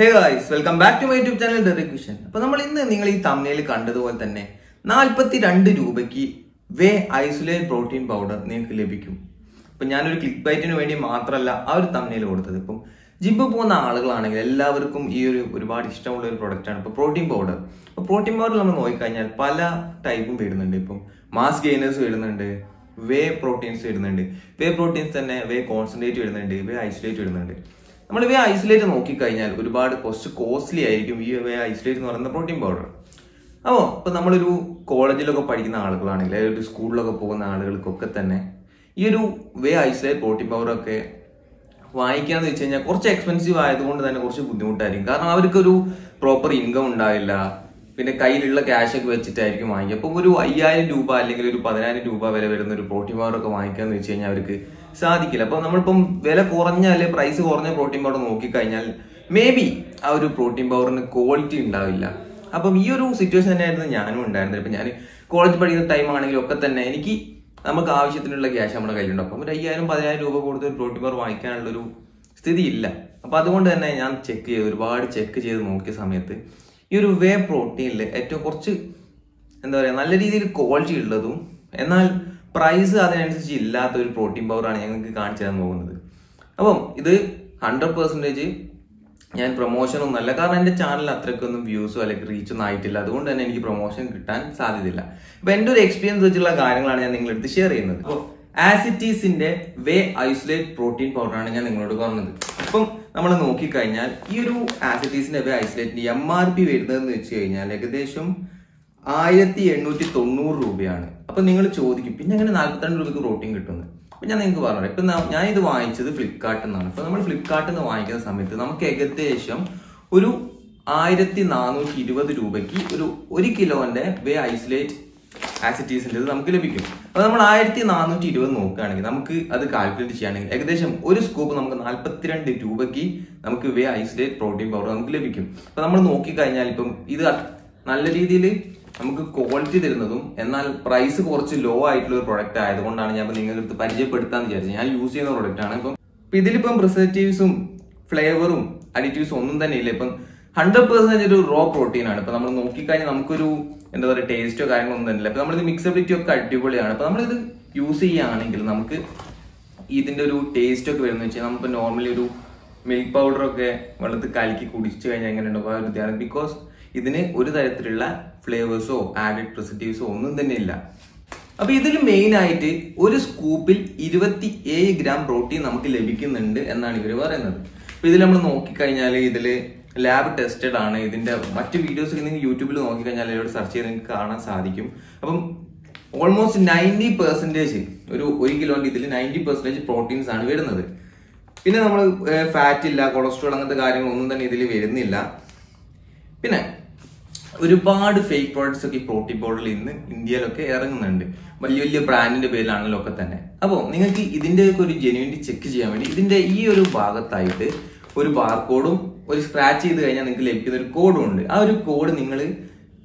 Hey guys welcome back to my YouTube channel Derek vision അപ്പൊ നമ്മൾ ഇന്ന് നിങ്ങൾ ഈ തമ്മിൽ കണ്ടതുപോലെ തന്നെ നാൽപ്പത്തി രണ്ട് രൂപയ്ക്ക് വേ ഐസൊലേറ്റ് പ്രോട്ടീൻ പൗഡർ നിങ്ങൾക്ക് ലഭിക്കും. അപ്പൊ ഞാനൊരു ക്ലിക്ക് ബൈറ്റിന് വേണ്ടി മാത്രമല്ല ആ ഒരു തമ്മിൽ കൊടുത്തത്. ഇപ്പം ജിമ്മിൽ പോകുന്ന ആളുകളാണെങ്കിൽ എല്ലാവർക്കും ഈ ഒരു ഒരുപാട് ഇഷ്ടമുള്ള ഒരു പ്രോഡക്റ്റ് ആണ്. ഇപ്പൊ പ്രോട്ടീൻ പൗഡർ അപ്പോൾ പ്രോട്ടീൻ പൗഡർ നമ്മൾ നോക്കിക്കഴിഞ്ഞാൽ പല ടൈപ്പും വരുന്നുണ്ട്. ഇപ്പം മാസ് ഗെയിനേഴ്സ് വരുന്നുണ്ട് വേ പ്രോട്ടീൻസ് വരുന്നുണ്ട്. വേ പ്രോട്ടീൻസ് തന്നെ വേ കോൺസെൻട്രേറ്റ് വരുന്നുണ്ട് വേ ഐസൊലേറ്റ് വരുന്നുണ്ട്. നമ്മൾ ഇവയെ ഐസൊലേറ്റ് നോക്കിക്കഴിഞ്ഞാൽ ഒരുപാട് കുറച്ച് കോസ്റ്റ്ലി ആയിരിക്കും ഈ ഇവയെ ഐസൊലേറ്റ് എന്ന് പറയുന്ന പ്രോട്ടീൻ പൗഡർ അപ്പോൾ ഇപ്പോൾ നമ്മളൊരു കോളേജിലൊക്കെ പഠിക്കുന്ന ആളുകളാണെങ്കിൽ അല്ലെങ്കിൽ ഒരു സ്കൂളിലൊക്കെ പോകുന്ന ആളുകൾക്കൊക്കെ തന്നെ ഈ ഒരു വേ ഐസൊലേറ്റ് പ്രോട്ടീൻ പൗഡറൊക്കെ വാങ്ങിക്കാന്ന് വെച്ച് കഴിഞ്ഞാൽ കുറച്ച് എക്സ്പെൻസീവ് ആയതുകൊണ്ട് തന്നെ കുറച്ച് ബുദ്ധിമുട്ടായിരിക്കും. കാരണം അവർക്കൊരു പ്രോപ്പർ ഇൻകം ഉണ്ടാവില്ല. പിന്നെ കയ്യിലുള്ള ക്യാഷ് ഒക്കെ വെച്ചിട്ടായിരിക്കും വാങ്ങിക്കുക. അപ്പം ഒരു അയ്യായിരം രൂപ അല്ലെങ്കിൽ ഒരു പതിനായിരം രൂപ വരെ വരുന്ന ഒരു പ്രോട്ടീൻ പൗഡറൊക്കെ വാങ്ങിക്കാന്ന് വെച്ച് കഴിഞ്ഞാൽ അവർക്ക് സാധിക്കില്ല. അപ്പൊ നമ്മളിപ്പം വില കുറഞ്ഞ അല്ലെങ്കിൽ പ്രൈസ് കുറഞ്ഞ പ്രോട്ടീൻ പൗഡർ നോക്കിക്കഴിഞ്ഞാൽ മേ ബി ആ ഒരു പ്രോട്ടീൻ പൗഡറിന് ക്വാളിറ്റി ഉണ്ടാവില്ല. അപ്പം ഈ ഒരു സിറ്റുവേഷൻ തന്നെയായിരുന്നു ഞാനും ഉണ്ടായിരുന്നത്. ഇപ്പൊ ഞാൻ കോളേജ് പഠിക്കുന്ന ടൈം ആണെങ്കിലും ഒക്കെ തന്നെ എനിക്ക് നമുക്ക് ആവശ്യത്തിനുള്ള ക്യാഷ് നമ്മുടെ കയ്യിലുണ്ട്. അപ്പം ഒരു അയ്യായിരം പതിനായിരം രൂപ കൊടുത്ത് ഒരു പ്രോട്ടീൻ പൗഡർ വാങ്ങിക്കാനുള്ളൊരു സ്ഥിതി ഇല്ല അപ്പൊ അതുകൊണ്ട് തന്നെ ഞാൻ ചെക്ക് ചെയ്ത് ഒരുപാട് ചെക്ക് ചെയ്ത് നോക്കിയ സമയത്ത് ഈ ഒരു വേ പ്രോട്ടീനിൽ ഏറ്റവും കുറച്ച് എന്താ പറയുക നല്ല രീതിയിൽ ക്വാളിറ്റി ഉള്ളതും എന്നാൽ പ്രൈസ് അതിനനുസരിച്ച് ഇല്ലാത്ത ഒരു പ്രോട്ടീൻ പൗഡറാണ് ഞങ്ങൾക്ക് കാണിച്ചു തരാൻ പോകുന്നത്. അപ്പം ഇത് ഹൺഡ്രഡ് പെർസെന്റേജ് ഞാൻ പ്രൊമോഷനൊന്നും അല്ല. കാരണം എന്റെ ചാനലിൽ അത്രയ്ക്കൊന്നും വ്യൂസോ അല്ലെങ്കിൽ റീച്ചൊന്നും ആയിട്ടില്ല. അതുകൊണ്ട് തന്നെ എനിക്ക് പ്രൊമോഷൻ കിട്ടാൻ സാധ്യതയില്ല. അപ്പം എന്റെ ഒരു എക്സ്പീരിയൻസ് വെച്ചുള്ള കാര്യങ്ങളാണ് ഞാൻ നിങ്ങളെടുത്ത് ഷെയർ ചെയ്യുന്നത്. അപ്പോൾ ആസിറ്റീസിന്റെ വേ ഐസൊലേറ്റ് പ്രോട്ടീൻ പൗഡറാണ് ഞാൻ നിങ്ങളോട് പറഞ്ഞത്. അപ്പം നമ്മൾ നോക്കിക്കഴിഞ്ഞാൽ ഈ ഒരു ആസിറ്റീസിന്റെ വേ ഐസൊലേറ്റിന്റെ എം ആർ പി വരുന്നതെന്ന് വെച്ച് കഴിഞ്ഞാൽ ഏകദേശം ആയിരത്തി എണ്ണൂറ്റി തൊണ്ണൂറ് രൂപയാണ്. അപ്പൊ നിങ്ങൾ ചോദിക്കും. പിന്നെ അങ്ങനെ നാൽപ്പത്തിരണ്ട് രൂപയ്ക്ക് പ്രോട്ടീൻ കിട്ടുന്നു. അപ്പൊ ഞാൻ നിങ്ങൾക്ക് പറഞ്ഞു ഇപ്പൊ ഞാൻ ഇത് വാങ്ങിച്ചത് ഫ്ലിപ്കാർട്ടിൽ നിന്നാണ് അപ്പൊ നമ്മൾ ഫ്ലിപ്കാർട്ടിൽ നിന്ന് വാങ്ങിക്കുന്ന സമയത്ത് നമുക്ക് ഏകദേശം ഒരു ആയിരത്തി നാനൂറ്റി ഇരുപത് രൂപയ്ക്ക് ഒരു ഒരു കിലോന്റെ വേ ഐസൊലേറ്റ് ആസിറ്റീസിന്റെ നമുക്ക് ലഭിക്കും. അപ്പൊ നമ്മൾ ആയിരത്തി നാനൂറ്റി ഇരുപത് നോക്കുകയാണെങ്കിൽ നമുക്ക് അത് കാൽക്കുലേറ്റ് ചെയ്യുകയാണെങ്കിൽ ഏകദേശം ഒരു സ്കൂപ്പ് നമുക്ക് നാൽപ്പത്തിരണ്ട് രൂപയ്ക്ക് നമുക്ക് വേ ഐസൊലേറ്റ് പ്രോട്ടീൻ പൗഡർ നമുക്ക് ലഭിക്കും. അപ്പൊ നമ്മൾ നോക്കിക്കഴിഞ്ഞാൽ ഇപ്പം ഇത് നല്ല രീതിയിൽ നമുക്ക് ക്വാളിറ്റി തരുന്നതും എന്നാൽ പ്രൈസ് കുറച്ച് ലോ ആയിട്ടുള്ള ഒരു പ്രൊഡക്റ്റ് ആയതുകൊണ്ടാണ് ഞാൻ നിങ്ങൾക്ക് അടുത്ത് പരിചയപ്പെടുത്താന്ന് വിചാരിച്ചത്. ഞാൻ യൂസ് ചെയ്യുന്ന പ്രൊഡക്റ്റ് ആണ്. ഇപ്പം ഇതിലിപ്പം പ്രിസർവേറ്റീവ്സും ഫ്ലേവറും അഡിറ്റീവ്സും ഒന്നും തന്നെ ഇല്ല. ഇപ്പം ഹൺഡ്രഡ് പെർസെന്റ് ഒരു റോ പ്രോട്ടീൻ ആണ്. ഇപ്പൊ നമ്മൾ നോക്കിക്കഴിഞ്ഞാൽ നമുക്കൊരു എന്താ പറയുക ടേസ്റ്റോ കാര്യങ്ങളൊന്നും തന്നെ ഇല്ല നമ്മളിത് മിക്സബിലിറ്റി ഒക്കെ അടിപൊളിയാണ്. അപ്പൊ നമ്മളിത് യൂസ് ചെയ്യുകയാണെങ്കിൽ നമുക്ക് ഇതിന്റെ ഒരു ടേസ്റ്റ് ഒക്കെ വരുന്നത് വെച്ചാൽ നമുക്ക് നോർമലി ഒരു മിൽക്ക് പൗഡർ ഒക്കെ വെള്ളത്തിൽ കലക്കി കുടിച്ചു കഴിഞ്ഞാൽ എങ്ങനെയുണ്ടോ? ആ ഒരു ബിക്കോസ് ഇതിന് ഒരു തരത്തിലുള്ള ഫ്ലേവേഴ്സോ ആഡഡ് പ്രസിറ്റീവ്സോ ഒന്നും തന്നെ ഇല്ല. അപ്പൊ ഇതിൽ മെയിൻ ആയിട്ട് ഒരു സ്കൂപ്പിൽ ഇരുപത്തി ഏഴ് ഗ്രാം പ്രോട്ടീൻ നമുക്ക് ലഭിക്കുന്നുണ്ട് എന്നാണ് ഇവർ പറയുന്നത്. അപ്പൊ ഇതിൽ നമ്മൾ നോക്കിക്കഴിഞ്ഞാൽ ഇതിൽ ലാബ് ടെസ്റ്റഡ് ആണ്. ഇതിന്റെ മറ്റ് വീഡിയോസ് നിങ്ങൾ യൂട്യൂബിൽ നോക്കിക്കഴിഞ്ഞാൽ ഇവിടെ സെർച്ച് ചെയ്ത് നിങ്ങൾക്ക് കാണാൻ സാധിക്കും. അപ്പം ഓൾമോസ്റ്റ് നയന്റി പെർസെന്റേജ് ഒരു ഒരു കിലോന്റെ ഇതിൽ നയന്റി പെർസെന്റേജ് പ്രോട്ടീൻസ് ആണ് വരുന്നത്. പിന്നെ നമ്മൾ ഫാറ്റ് ഇല്ല കൊളസ്ട്രോൾ അങ്ങനത്തെ കാര്യങ്ങളൊന്നും തന്നെ ഇതിൽ വരുന്നില്ല. പിന്നെ ഒരുപാട് ഫേക്ക് പ്രോഡക്ട്സ് ഒക്കെ പ്രോട്ടീൻ പൗഡറിൽ ഇന്ന് ഇന്ത്യയിലൊക്കെ ഇറങ്ങുന്നുണ്ട്. വലിയ വലിയ ബ്രാൻഡിന്റെ പേരിലാണല്ലോ ഒക്കെ തന്നെ. അപ്പോൾ നിങ്ങൾക്ക് ഇതിന്റെ ഒക്കെ ഒരു ജെന്യൂനിറ്റി ചെക്ക് ചെയ്യാൻ വേണ്ടി ഇതിന്റെ ഈ ഒരു ഭാഗത്തായിട്ട് ഒരു ബാർകോഡും ഒരു സ്ക്രാച്ച് ചെയ്ത് കഴിഞ്ഞാൽ നിങ്ങൾക്ക് ലഭിക്കുന്ന ഒരു കോഡും ഉണ്ട്. ആ ഒരു കോഡ് നിങ്ങൾ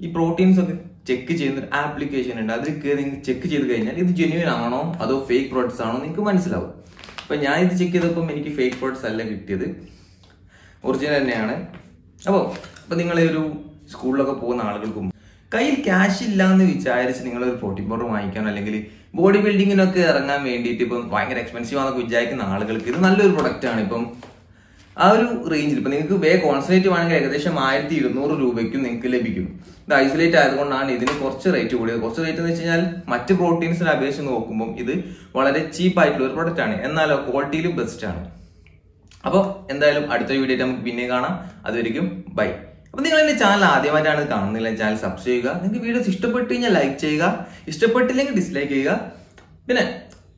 ഈ പ്രോട്ടീൻസ് ഒക്കെ ചെക്ക് ചെയ്യുന്ന ഒരു ആപ്ലിക്കേഷൻ ഉണ്ട്. അതിൽ കയറി നിങ്ങൾ ചെക്ക് ചെയ്ത് കഴിഞ്ഞാൽ ഇത് ജെന്യൂൻ ആണോ? അതോ ഫേക്ക് പ്രോഡക്ട്സ് ആണോ? നിങ്ങൾക്ക് മനസ്സിലാവും. അപ്പൊ ഞാൻ ഇത് ചെക്ക് ചെയ്തപ്പം എനിക്ക് ഫേക്ക് പ്രോഡക്ട്സ് അല്ല കിട്ടിയത്. ഒറിജിനൽ തന്നെയാണ്. അപ്പോൾ അപ്പം നിങ്ങൾ ഒരു സ്കൂളിലൊക്കെ പോകുന്ന ആളുകൾക്കും കയ്യിൽ ക്യാഷ് ഇല്ല എന്ന് വിചാരിച്ച് നിങ്ങൾ ഒരു പ്രോട്ടീൻ പൗഡർ വാങ്ങിക്കാൻ അല്ലെങ്കിൽ ബോഡി ബിൽഡിങ്ങിനൊക്കെ ഇറങ്ങാൻ വേണ്ടിയിട്ട് ഇപ്പം ഭയങ്കര എക്സ്പെൻസീവ് ആണെന്നൊക്കെ വിചാരിക്കുന്ന ആളുകൾക്ക് ഇത് നല്ലൊരു പ്രൊഡക്റ്റ് ആണ്. ഇപ്പം ആ ഒരു റേഞ്ചിൽ ഇപ്പം നിങ്ങൾക്ക് വേ കോൺസെൻട്രേറ്റ് ആണെങ്കിൽ ഏകദേശം ആയിരത്തി ഇരുന്നൂറ് രൂപയ്ക്കും നിങ്ങൾക്ക് ലഭിക്കും. ഇത് ഐസൊലേറ്റ് ആയതുകൊണ്ടാണ് ഇതിന് കുറച്ച് റേറ്റ് കൂടിയത്. കുറച്ച് റേറ്റ് എന്ന് വെച്ച് കഴിഞ്ഞാൽ മറ്റ് പ്രോട്ടീൻസിനെ അപേക്ഷിച്ച് നോക്കുമ്പോൾ ഇത് വളരെ ചീപ്പ് ആയിട്ടുള്ള ഒരു പ്രൊഡക്റ്റ് ആണ്. എന്നാലോ ക്വാളിറ്റിയിലും ബെസ്റ്റ് ആണ്. അപ്പോൾ എന്തായാലും അടുത്ത വീഡിയോ നമുക്ക് പിന്നെ കാണാം. അതുവരെയും ബൈ അപ്പൊ നിങ്ങൾ എന്റെ ചാനൽ ആദ്യമായിട്ടാണ് കാണുന്നില്ല ചാനൽ സബ്സ്ക്രൈബ് ചെയ്യുക. നിങ്ങൾക്ക് വീഡിയോസ് ഇഷ്ടപ്പെട്ട് കഴിഞ്ഞാൽ ലൈക്ക് ചെയ്യുക. ഇഷ്ടപ്പെട്ടില്ലെങ്കിൽ ഡിസ്ലൈക്ക് ചെയ്യുക. പിന്നെ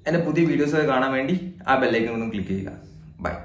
എന്റെ പുതിയ വീഡിയോസ് കാണാൻ വേണ്ടി ആ ബെല്ലൈക്കൺ ഒന്ന് ക്ലിക്ക് ചെയ്യുക. ബൈ